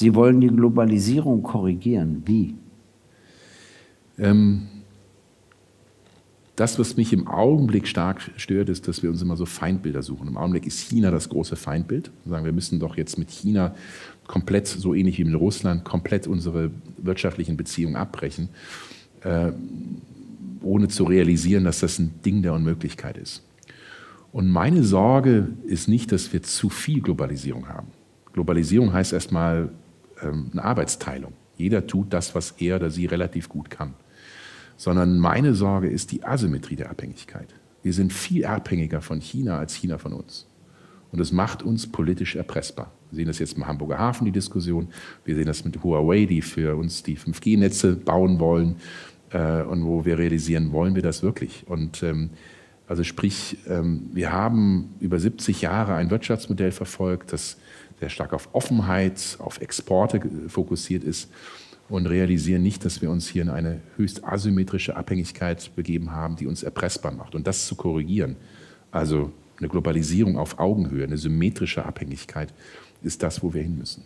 Sie wollen die Globalisierung korrigieren. Wie? Ähm, das, was mich im Augenblick stark stört, ist, dass wir uns immer so Feindbilder suchen. Im Augenblick ist China das große Feindbild. Wir sagen, wir müssen doch jetzt mit China komplett, so ähnlich wie mit Russland, komplett unsere wirtschaftlichen Beziehungen abbrechen, äh, ohne zu realisieren, dass das ein Ding der Unmöglichkeit ist. Und meine Sorge ist nicht, dass wir zu viel Globalisierung haben. Globalisierung heißt erstmal eine Arbeitsteilung. Jeder tut das, was er oder sie relativ gut kann sondern meine Sorge ist die Asymmetrie der Abhängigkeit. Wir sind viel abhängiger von China als China von uns. Und das macht uns politisch erpressbar. Wir sehen das jetzt im Hamburger Hafen, die Diskussion. Wir sehen das mit Huawei, die für uns die 5G-Netze bauen wollen äh, und wo wir realisieren, wollen wir das wirklich? Und ähm, also sprich, ähm, wir haben über 70 Jahre ein Wirtschaftsmodell verfolgt, das sehr stark auf Offenheit, auf Exporte fokussiert ist und realisieren nicht, dass wir uns hier in eine höchst asymmetrische Abhängigkeit begeben haben, die uns erpressbar macht. Und das zu korrigieren, also eine Globalisierung auf Augenhöhe, eine symmetrische Abhängigkeit, ist das, wo wir hin müssen.